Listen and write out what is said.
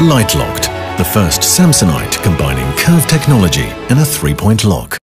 Light Locked, the first Samsonite combining curve technology in a three-point lock.